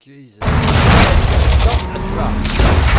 Jesus. Stop the truck.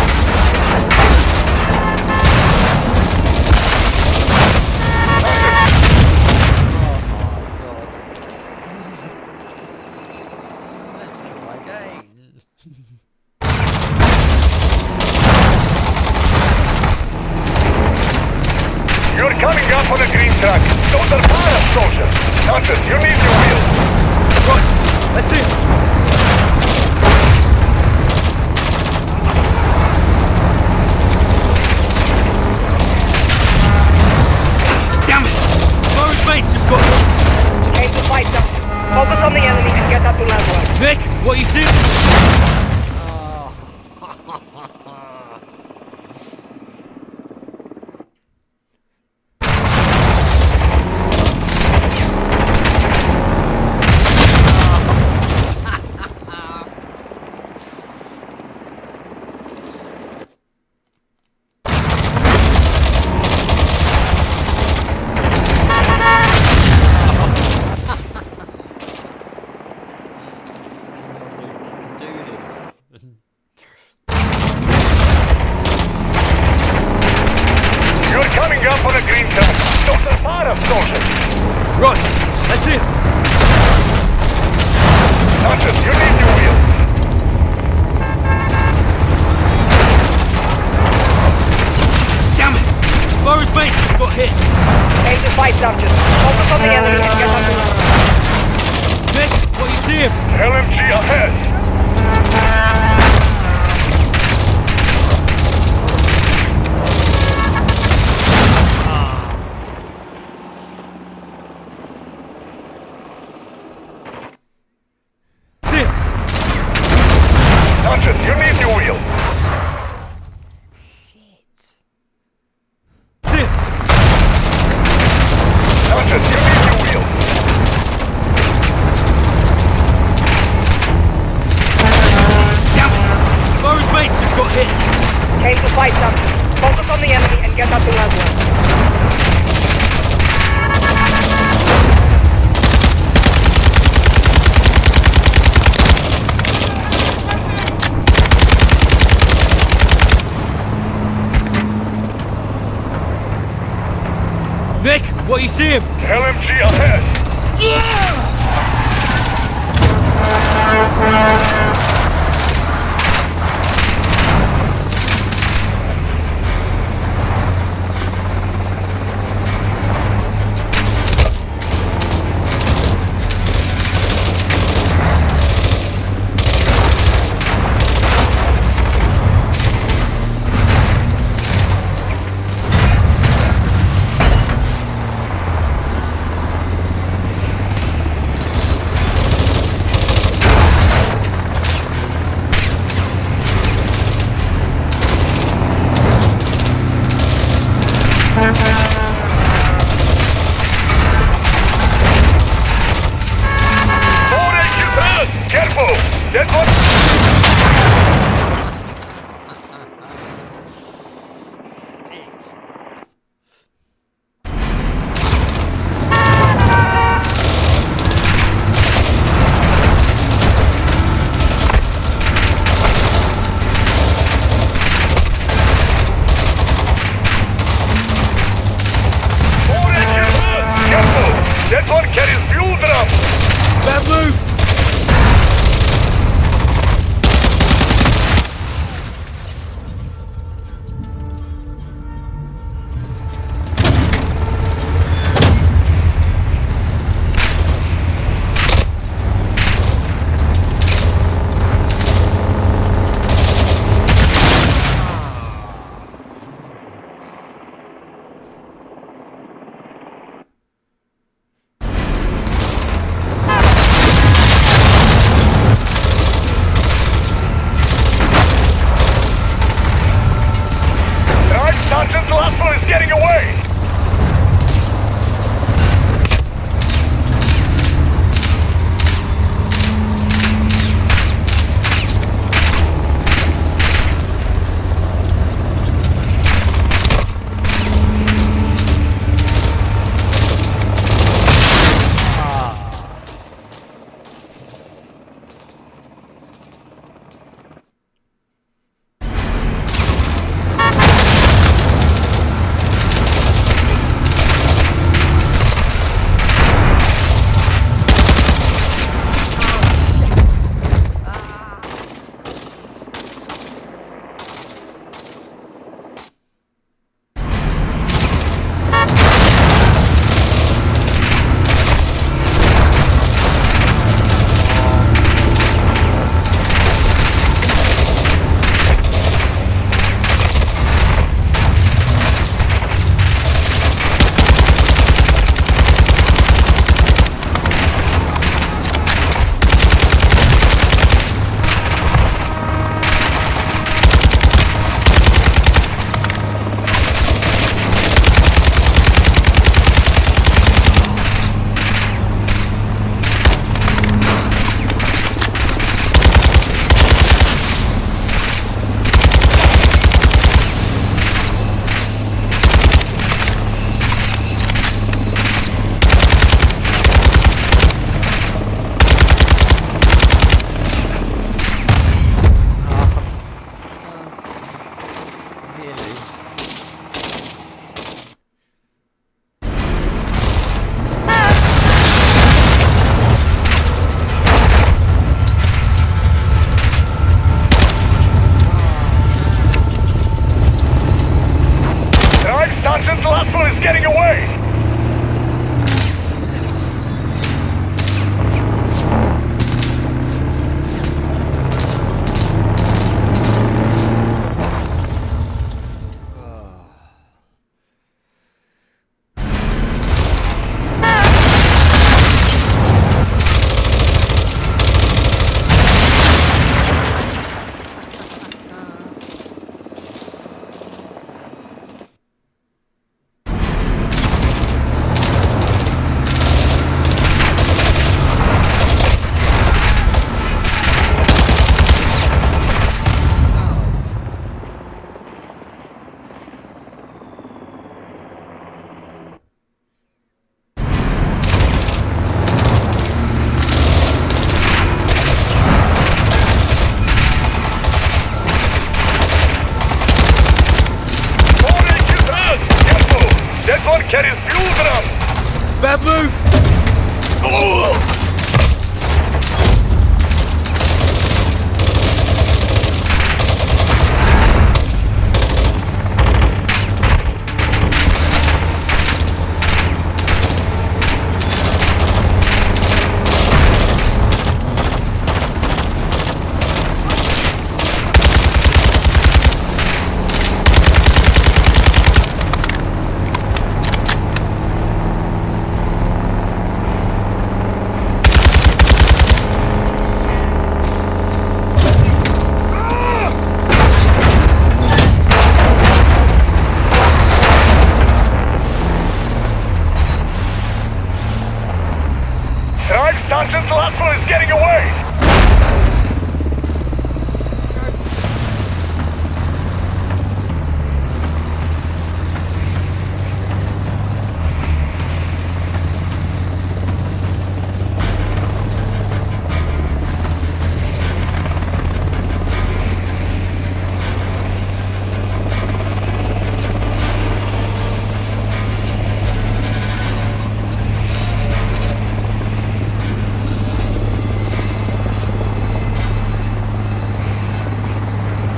What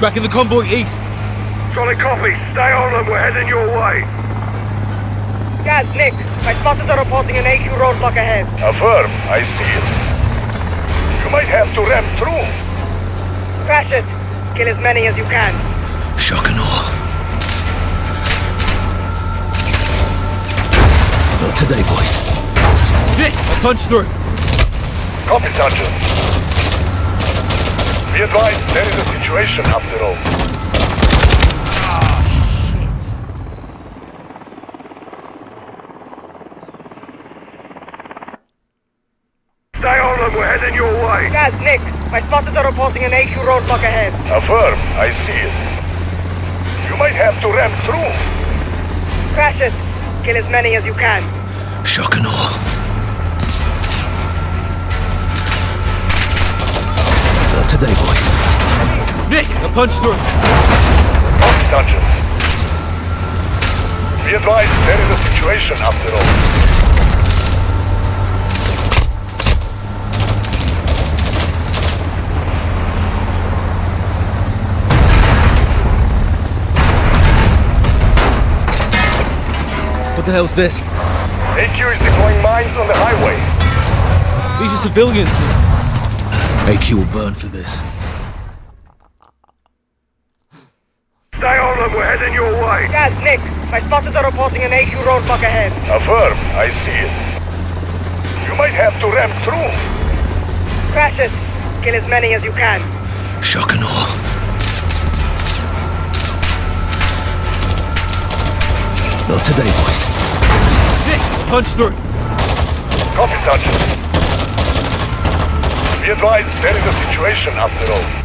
Tracking the convoy east. Solid copy. Stay on them. We're heading your way. Guys, Nick, my spotters are reporting an AQ roadblock ahead. Affirm. I see it. You might have to ram through. Crash it. Kill as many as you can. Shock and awe. Not today, boys. Nick, I'll punch through. Copy, Sergeant. Be advised, there is a situation after all. Ah, shit. Stay on them. We're heading your way. Guys, Nick, my spotters are reporting an AQ roadblock ahead. Affirm. I see it. You might have to ram through. Crash it. Kill as many as you can. Shock and awe. Today, boys. Nick, I'll punch through. Copy, Sergeant. Be advised, there is a situation after all. What the hell's this? AQ is deploying mines on the highway. These are civilians. AQ will burn for this. Stay on them. We're heading your way. Guys, Nick, my spotters are reporting an AQ roadblock ahead. Affirm. I see it. You might have to ram through. Crash it. Kill as many as you can. Shock and awe. Not today, boys. Nick, punch through. Copy, Sergeant. Be advised, there is a situation after all.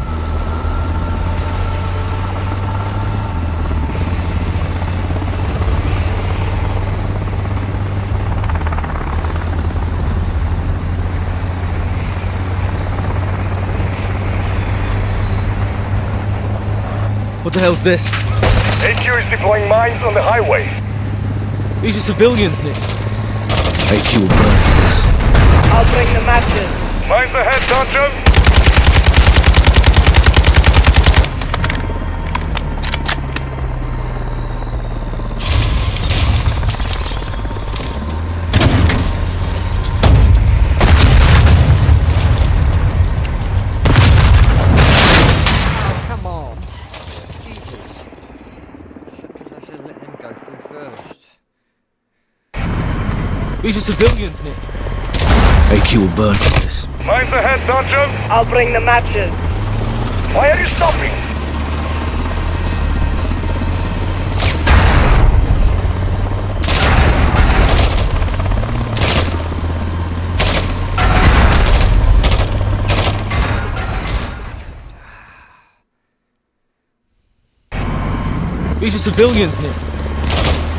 What the hell's this? AQ is deploying mines on the highway. These are civilians, Nick. AQ will burn for this. I'll bring the matches. Mines ahead, Sergeant. Oh, come on. Jesus. I should let them go through first. These are civilians, Nick. AQ will burn for this. Mines ahead, Sergeant. I'll bring the matches. Why are you stopping? These are civilians, Nick.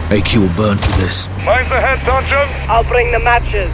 AQ will burn for this. Mines ahead, Sergeant. I'll bring the matches.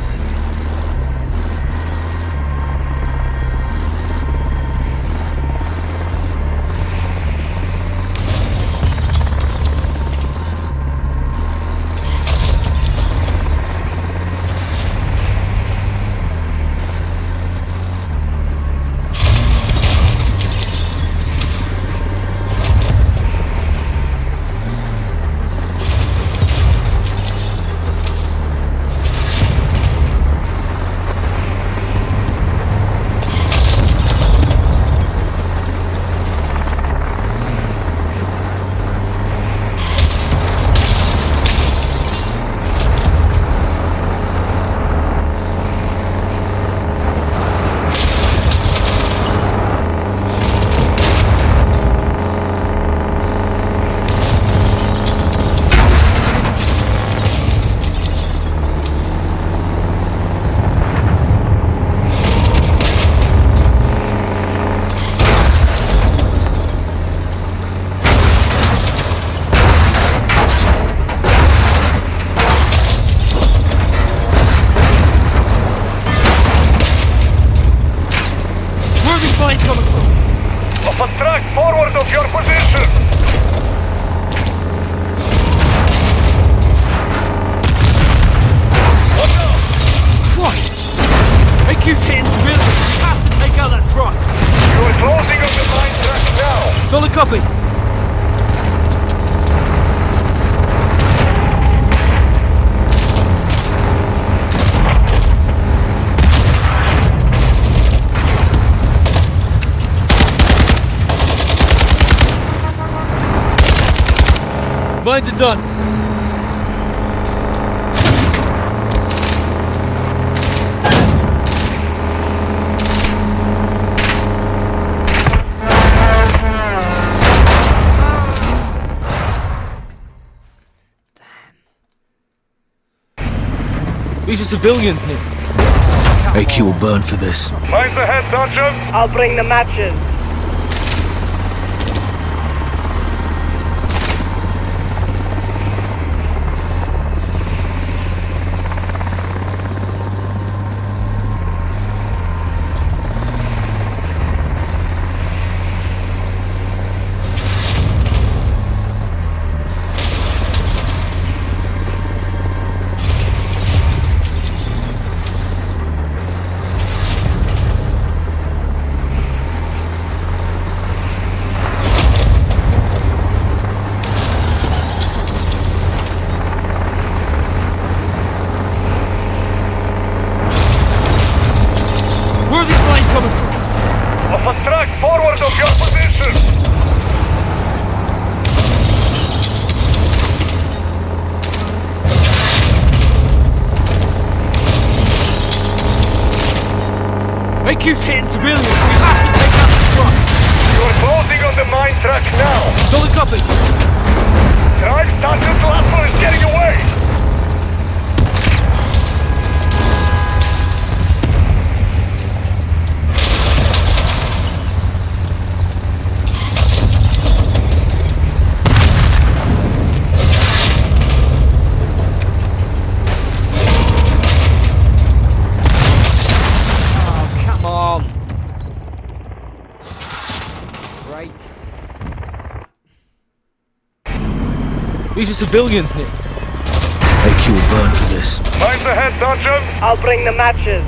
Mines are done. These are civilians, Nick. AQ will burn for this. Mines ahead, Sergeant. I'll bring the matches. Where are these planes coming from? Off a track forward of your position. AQ's hitting civilians. We have to take out the truck. You are closing on the mine track now. Solid copy. Drive Sergeant Laswell is getting away. These are civilians, Nick. AQ will burn for this. Mines ahead, Sergeant. I'll bring the matches.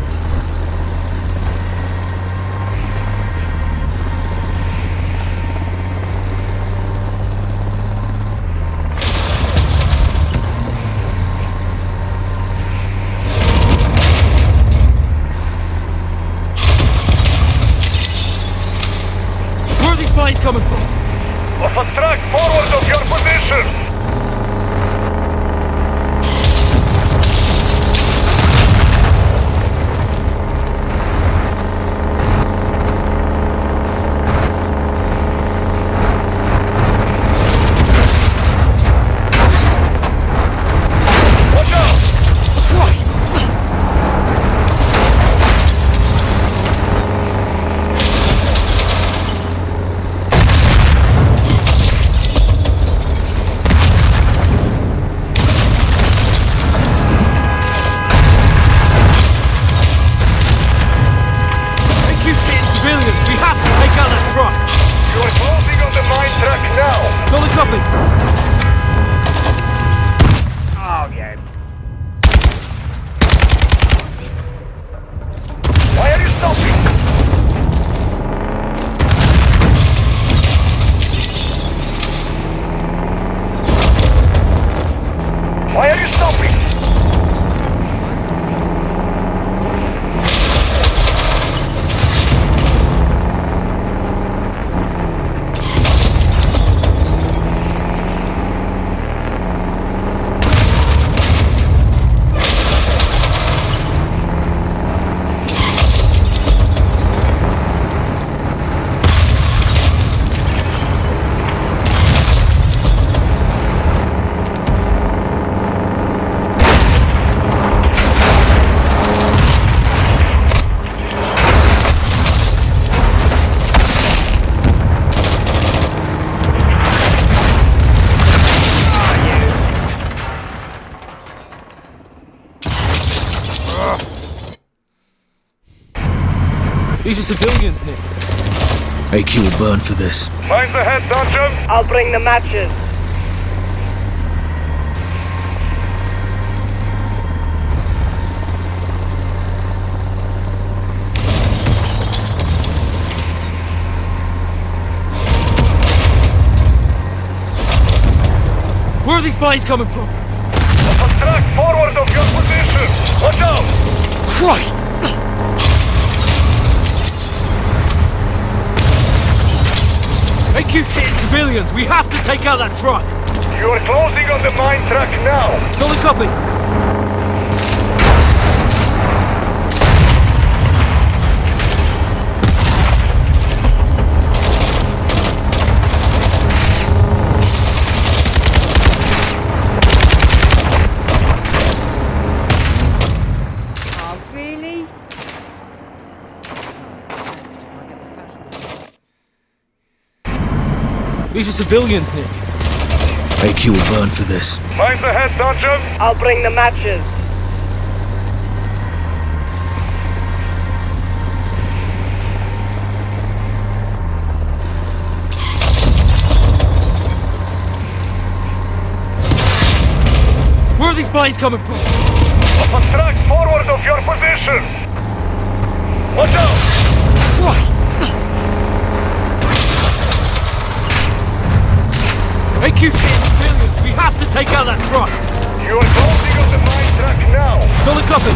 These are civilians, Nick. AQ will burn for this. Mines ahead, Sergeant. I'll bring the matches. Where are these bodies coming from? On track forward of your position. Watch out. Christ! AQ's hitting civilians. We have to take out that truck. You are closing on the mine track now. Solid copy. These are civilians, Nick. AQ will burn for this. Mines ahead, Sergeant. I'll bring the matches. Where are these bodies coming from? On track forward of your position. Watch out. Christ! AQ's hitting civilians. We have to take out that truck. You are closing on the mine truck now. Solid copy.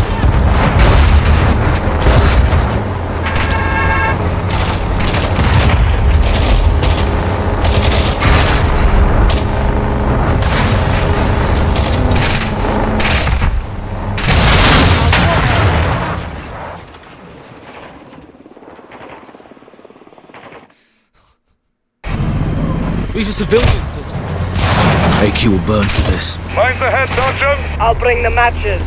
These are civilians. AQ will burn for this. Mines ahead, Sergeant. I'll bring the matches.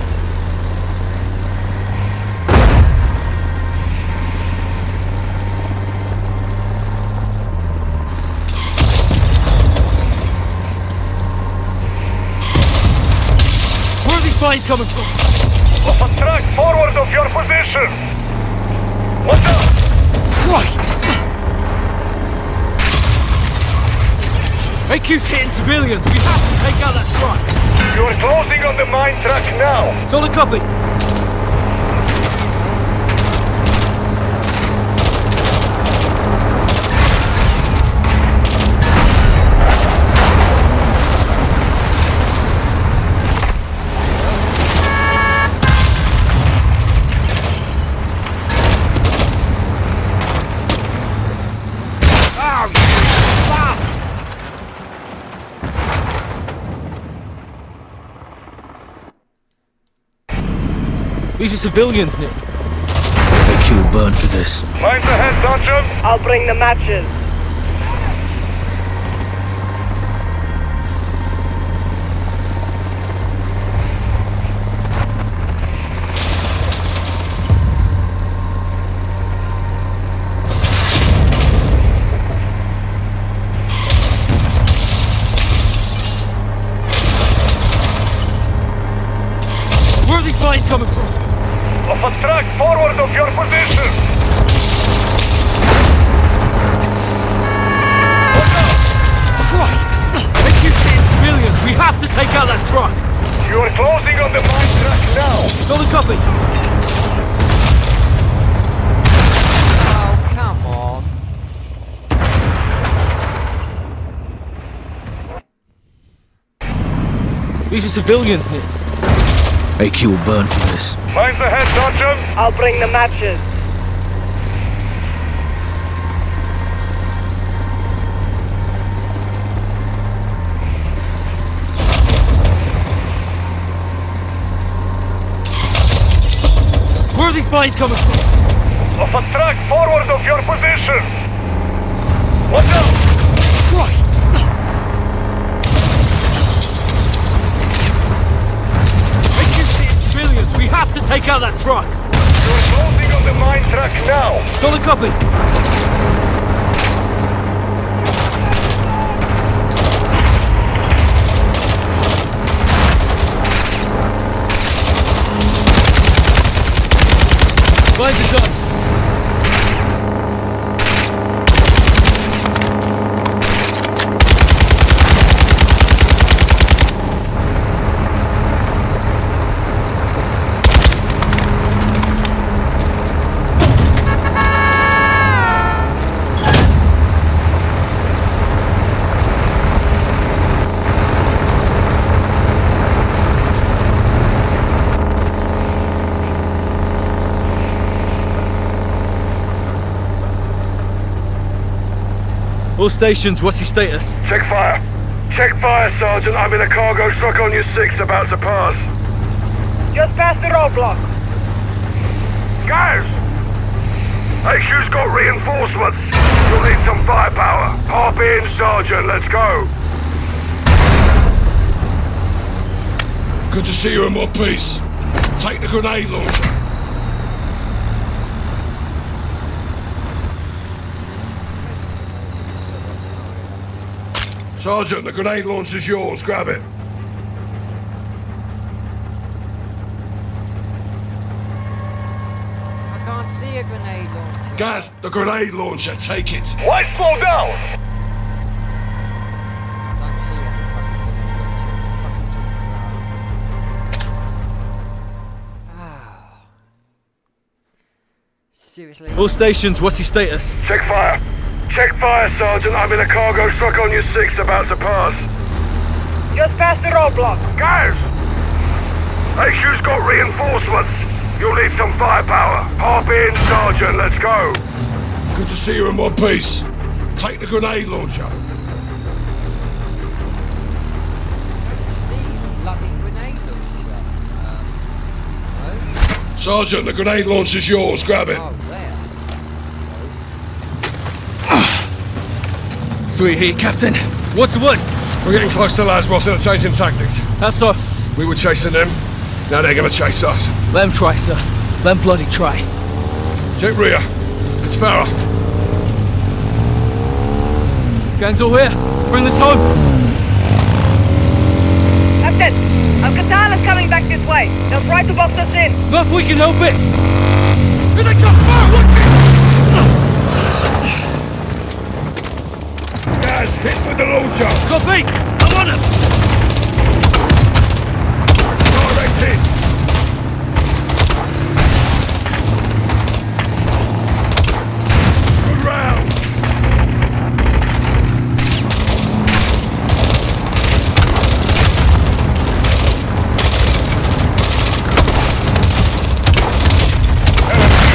Where are these bodies coming from? On track forward of your position. Watch out. Christ! AQ's hitting civilians. We have to take out that truck. You are closing on the mine track now. Solid copy. These are civilians, Nick. AQ will burn for this. Mines ahead, Sergeant. I'll bring the matches. Civilians, Nick. AQ will burn for this. Mines ahead, Sergeant. I'll bring the matches. Where are these bodies coming from? Off a track forward of your position. Watch out. Christ! Have to take out that truck. You are closing on the mine track now. Solid copy. The shot. All stations, what's your status? Check fire. Check fire, Sergeant. I'm in a cargo truck on your six about to pass. Just past the roadblock. Guys! HQ's got reinforcements. You'll need some firepower. Hop in, Sergeant. Let's go. Good to see you in one piece. Take the grenade launcher. Sergeant, the grenade launcher's yours. Grab it. I can't see a grenade launcher. Gaz, the grenade launcher. Take it. Why slow down? I don't see any fucking grenade launcher. Fucking talking about. Ah. Seriously? All stations, what's your status? Check fire. Check fire, Sergeant. I'm in a cargo truck on your six about to pass. Just past the roadblock. Guys! HQ's got reinforcements. You'll need some firepower. Hop in, Sergeant. Let's go. Good to see you in one piece. Take the grenade launcher. I don't see the bloody grenade launcher. Um, no? Sergeant, the grenade launcher's yours. Grab it. Oh, there. Sweet heat, Captain. What's the word? We're getting close to Lasbos and are changing tactics. How so? We were chasing them. Now they're gonna chase us. Let them try, sir. Let them bloody try. Check rear. It's Farah. Gang's all here. Let's bring this home. Captain, Al-Qatala's coming back this way. They'll try to box us in. Not if we can help it. Here they come! Fire! Watch hit with the launcher. Copy! I'm on him! Direct hit. Good round.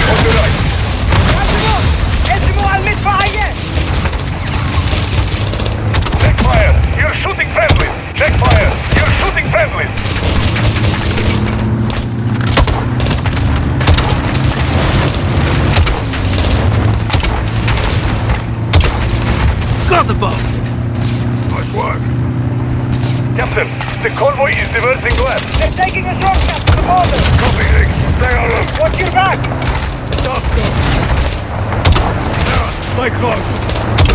On the right. Ezimo al-Misfahiye! Check fire. You're shooting friendlies. Check fire. You're shooting friendlies. Got the bastard! Nice work. Captain, the convoy is diverting left. They're taking a shortcut to the border. Copy, Rick. Stay on them. Watch your back. Dust them. Sarah, stay close.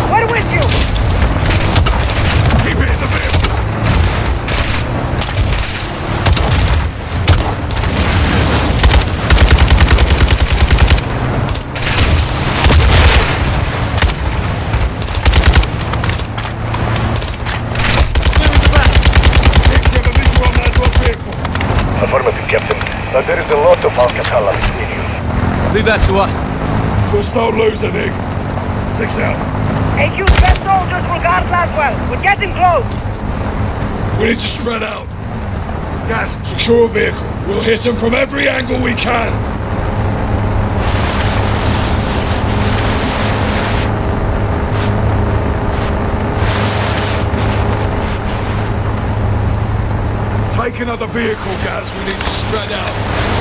We're with you. Keep it in the vehicle. Nick, you have a visual on Laswell's vehicle. Affirmative, Captain. But there is a lot of Al-Qatala between you. Leave that to us. Just don't lose it, Nick. Six out. HQ's best soldiers will guard Laswell. We're getting close. We need to spread out. Guys, secure a vehicle. We'll hit them from every angle we can. Take another vehicle, Gaz. We need to spread out.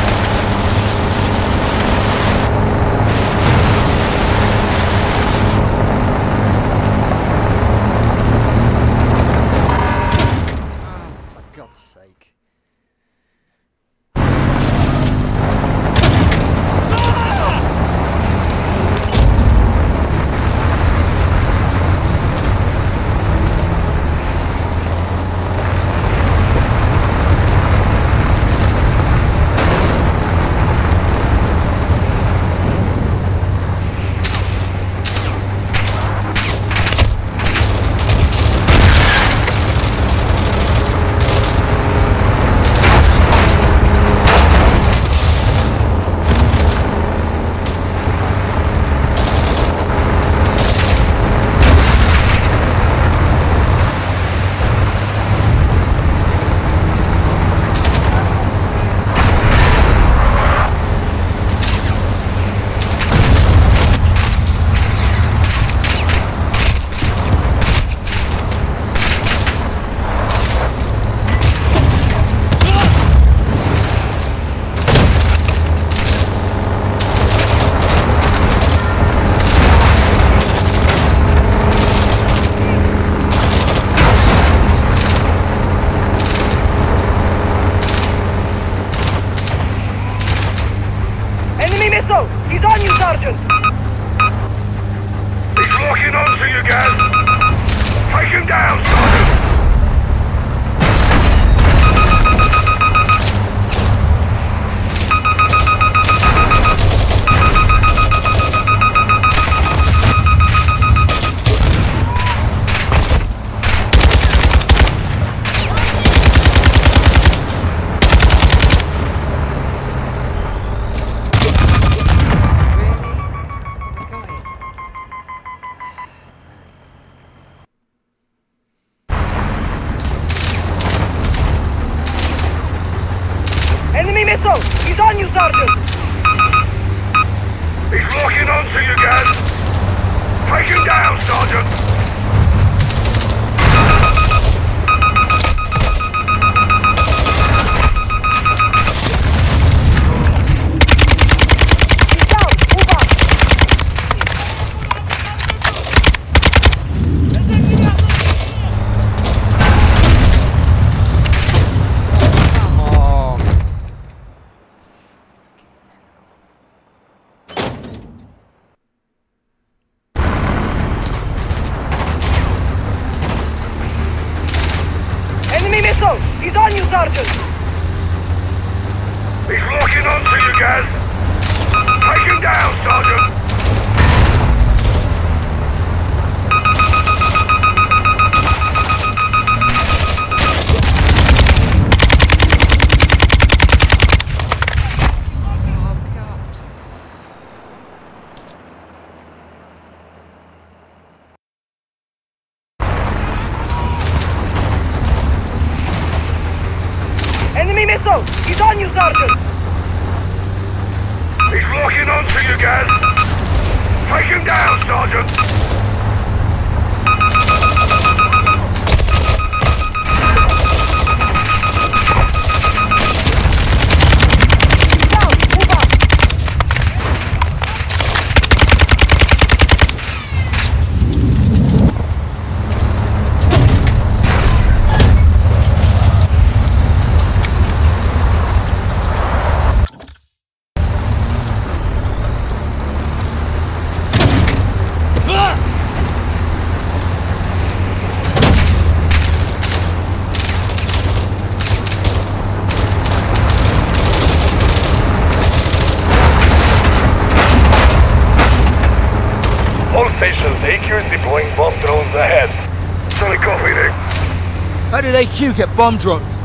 did AQ get bomb dropped?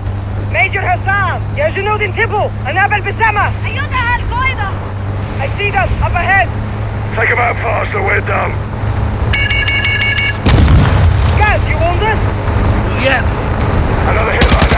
Major Hassan! يا جنود انتبهوا! أنابل بسامة! أيدها القاعدة! I see them! Up ahead! Take them out faster. we're done! Gaz, you wounded? Yeah! Another hit